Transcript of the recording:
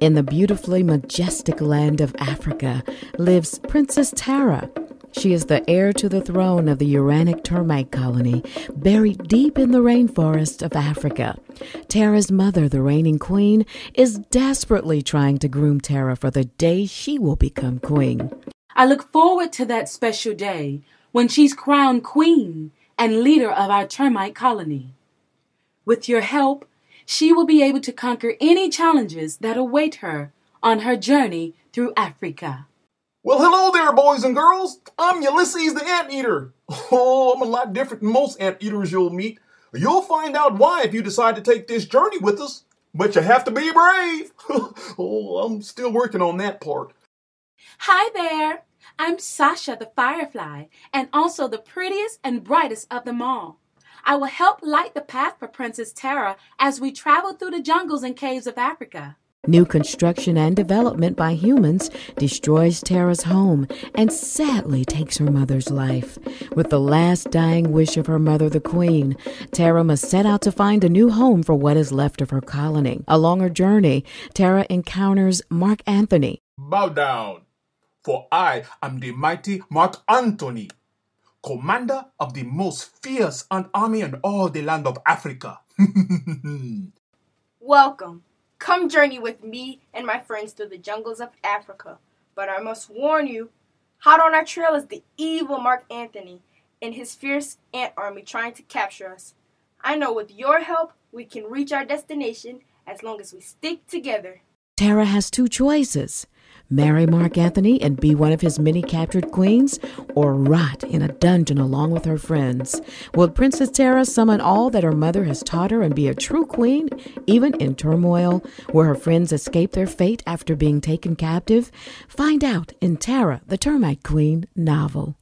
In the beautifully majestic land of Africa lives Princess Taira. She is the heir to the throne of the Uranic termite colony, buried deep in the rainforest of Africa. Taira's mother, the reigning queen, is desperately trying to groom Taira for the day she will become queen. I look forward to that special day when she's crowned queen and leader of our termite colony. With your help, she will be able to conquer any challenges that await her on her journey through Africa. Well, hello there, boys and girls. I'm Ulysses the Anteater. Oh, I'm a lot different than most anteaters you'll meet. You'll find out why if you decide to take this journey with us. But you have to be brave. oh, I'm still working on that part. Hi there. I'm Sasha the Firefly, and also the prettiest and brightest of them all. I will help light the path for Princess Taira as we travel through the jungles and caves of Africa. New construction and development by humans destroys Taira's home and sadly takes her mother's life. With the last dying wish of her mother, the Queen, Taira must set out to find a new home for what is left of her colony. Along her journey, Taira encounters Mark Anthony. Bow down, for I am the mighty Mark Antony, commander of the most fierce ant army in all the land of Africa. Welcome. Come journey with me and my friends through the jungles of Africa. But I must warn you, hot on our trail is the evil Mark Anthony and his fierce ant army trying to capture us. I know with your help, we can reach our destination as long as we stick together. Taira has two choices marry Mark Anthony and be one of his many captured queens, or rot in a dungeon along with her friends. Will Princess Taira summon all that her mother has taught her and be a true queen, even in turmoil, where her friends escape their fate after being taken captive? Find out in Taira, the Termite Queen novel.